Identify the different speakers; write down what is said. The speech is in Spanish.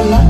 Speaker 1: Allah